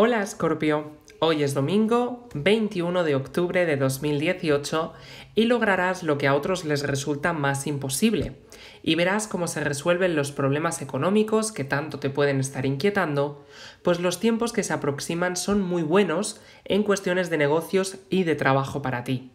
Hola Scorpio, hoy es domingo 21 de octubre de 2018 y lograrás lo que a otros les resulta más imposible y verás cómo se resuelven los problemas económicos que tanto te pueden estar inquietando, pues los tiempos que se aproximan son muy buenos en cuestiones de negocios y de trabajo para ti.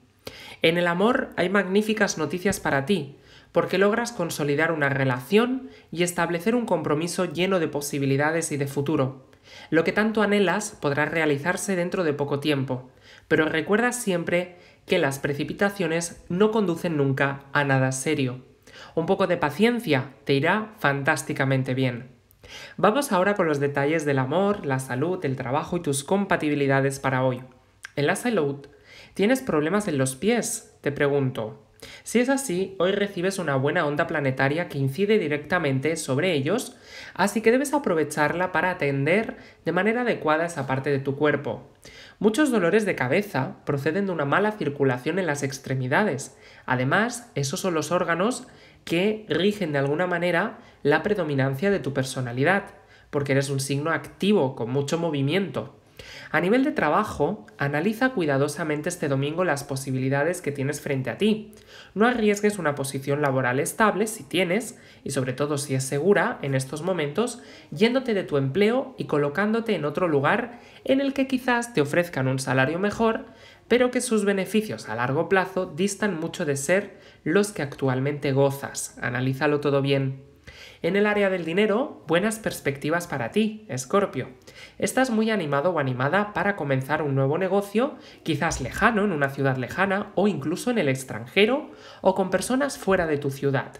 En el amor hay magníficas noticias para ti, porque logras consolidar una relación y establecer un compromiso lleno de posibilidades y de futuro. Lo que tanto anhelas podrá realizarse dentro de poco tiempo, pero recuerda siempre que las precipitaciones no conducen nunca a nada serio. Un poco de paciencia te irá fantásticamente bien. Vamos ahora con los detalles del amor, la salud, el trabajo y tus compatibilidades para hoy. En la salud, ¿tienes problemas en los pies? Te pregunto. Si es así, hoy recibes una buena onda planetaria que incide directamente sobre ellos, así que debes aprovecharla para atender de manera adecuada esa parte de tu cuerpo. Muchos dolores de cabeza proceden de una mala circulación en las extremidades. Además, esos son los órganos que rigen de alguna manera la predominancia de tu personalidad, porque eres un signo activo, con mucho movimiento. A nivel de trabajo, analiza cuidadosamente este domingo las posibilidades que tienes frente a ti. No arriesgues una posición laboral estable si tienes, y sobre todo si es segura en estos momentos, yéndote de tu empleo y colocándote en otro lugar en el que quizás te ofrezcan un salario mejor, pero que sus beneficios a largo plazo distan mucho de ser los que actualmente gozas. Analízalo todo bien. En el área del dinero, buenas perspectivas para ti, Escorpio. Estás muy animado o animada para comenzar un nuevo negocio, quizás lejano, en una ciudad lejana, o incluso en el extranjero, o con personas fuera de tu ciudad.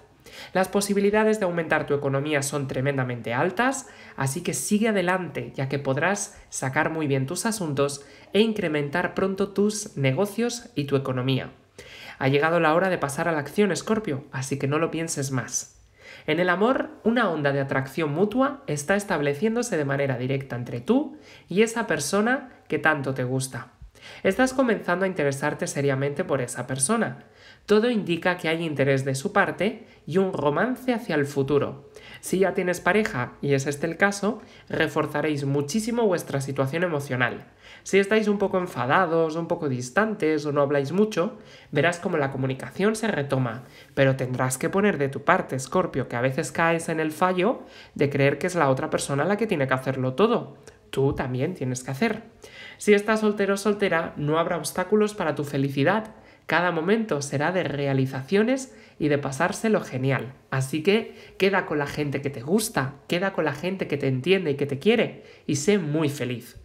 Las posibilidades de aumentar tu economía son tremendamente altas, así que sigue adelante, ya que podrás sacar muy bien tus asuntos e incrementar pronto tus negocios y tu economía. Ha llegado la hora de pasar a la acción, Escorpio, así que no lo pienses más. En el amor, una onda de atracción mutua está estableciéndose de manera directa entre tú y esa persona que tanto te gusta. Estás comenzando a interesarte seriamente por esa persona. Todo indica que hay interés de su parte y un romance hacia el futuro. Si ya tienes pareja y es este el caso, reforzaréis muchísimo vuestra situación emocional. Si estáis un poco enfadados, un poco distantes o no habláis mucho, verás como la comunicación se retoma, pero tendrás que poner de tu parte, Scorpio, que a veces caes en el fallo de creer que es la otra persona la que tiene que hacerlo todo. Tú también tienes que hacer. Si estás soltero o soltera, no habrá obstáculos para tu felicidad. Cada momento será de realizaciones y de pasárselo genial. Así que queda con la gente que te gusta, queda con la gente que te entiende y que te quiere y sé muy feliz.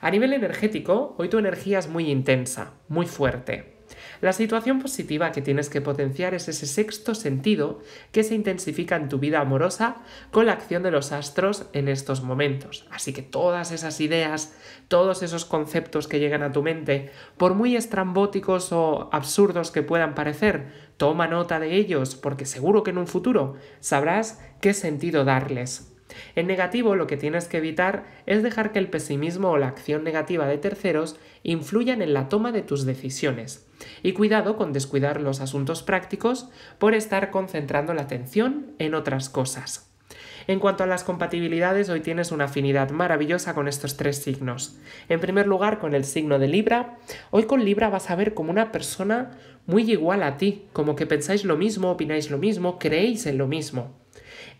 A nivel energético, hoy tu energía es muy intensa, muy fuerte. La situación positiva que tienes que potenciar es ese sexto sentido que se intensifica en tu vida amorosa con la acción de los astros en estos momentos. Así que todas esas ideas, todos esos conceptos que llegan a tu mente, por muy estrambóticos o absurdos que puedan parecer, toma nota de ellos porque seguro que en un futuro sabrás qué sentido darles. En negativo, lo que tienes que evitar es dejar que el pesimismo o la acción negativa de terceros influyan en la toma de tus decisiones. Y cuidado con descuidar los asuntos prácticos por estar concentrando la atención en otras cosas. En cuanto a las compatibilidades, hoy tienes una afinidad maravillosa con estos tres signos. En primer lugar, con el signo de Libra. Hoy con Libra vas a ver como una persona muy igual a ti, como que pensáis lo mismo, opináis lo mismo, creéis en lo mismo.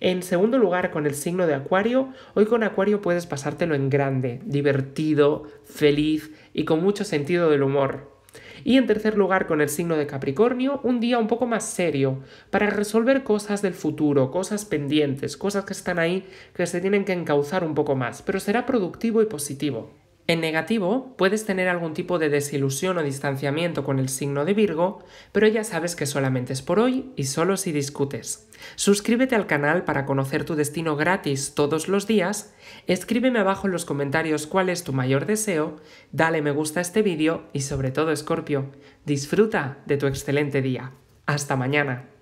En segundo lugar, con el signo de Acuario, hoy con Acuario puedes pasártelo en grande, divertido, feliz y con mucho sentido del humor. Y en tercer lugar, con el signo de Capricornio, un día un poco más serio, para resolver cosas del futuro, cosas pendientes, cosas que están ahí que se tienen que encauzar un poco más, pero será productivo y positivo. En negativo, puedes tener algún tipo de desilusión o distanciamiento con el signo de Virgo, pero ya sabes que solamente es por hoy y solo si discutes. Suscríbete al canal para conocer tu destino gratis todos los días, escríbeme abajo en los comentarios cuál es tu mayor deseo, dale me gusta a este vídeo y sobre todo Escorpio, disfruta de tu excelente día. Hasta mañana.